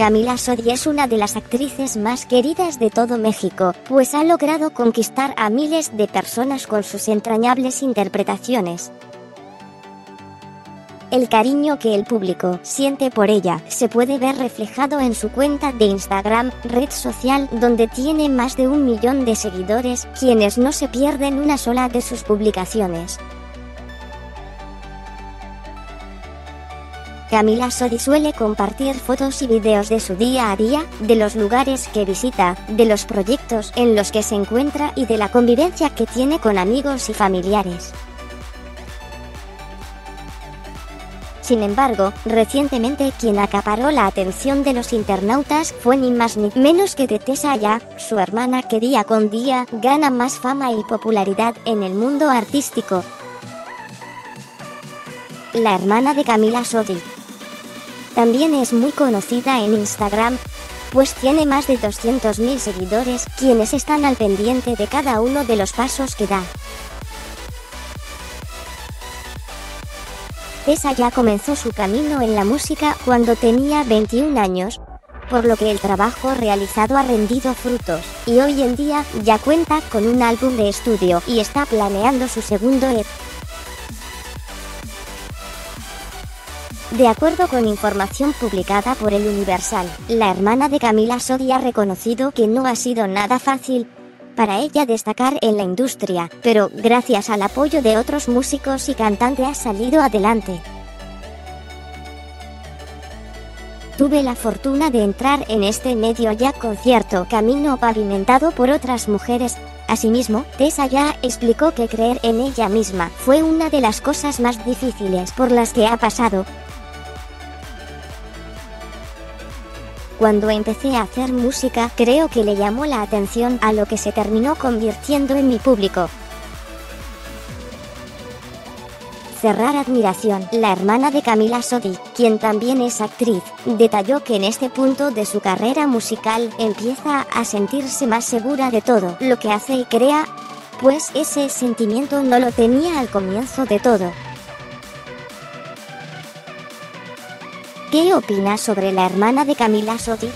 Camila Sodi es una de las actrices más queridas de todo México, pues ha logrado conquistar a miles de personas con sus entrañables interpretaciones. El cariño que el público siente por ella se puede ver reflejado en su cuenta de Instagram, red social donde tiene más de un millón de seguidores, quienes no se pierden una sola de sus publicaciones. Camila Sodi suele compartir fotos y videos de su día a día, de los lugares que visita, de los proyectos en los que se encuentra y de la convivencia que tiene con amigos y familiares. Sin embargo, recientemente quien acaparó la atención de los internautas fue ni más ni menos que de Tessa Ya, su hermana que día con día gana más fama y popularidad en el mundo artístico. La hermana de Camila Sodi, también es muy conocida en Instagram, pues tiene más de 200.000 seguidores, quienes están al pendiente de cada uno de los pasos que da. Tessa ya comenzó su camino en la música cuando tenía 21 años, por lo que el trabajo realizado ha rendido frutos, y hoy en día ya cuenta con un álbum de estudio y está planeando su segundo EP. De acuerdo con información publicada por el Universal, la hermana de Camila Sodi ha reconocido que no ha sido nada fácil para ella destacar en la industria, pero gracias al apoyo de otros músicos y cantantes ha salido adelante. Tuve la fortuna de entrar en este medio ya con cierto camino pavimentado por otras mujeres. Asimismo, Tessa ya explicó que creer en ella misma fue una de las cosas más difíciles por las que ha pasado, Cuando empecé a hacer música, creo que le llamó la atención a lo que se terminó convirtiendo en mi público. Cerrar admiración, la hermana de Camila Sodi, quien también es actriz, detalló que en este punto de su carrera musical empieza a sentirse más segura de todo lo que hace y crea, pues ese sentimiento no lo tenía al comienzo de todo. ¿Qué opinas sobre la hermana de Camila Sodi?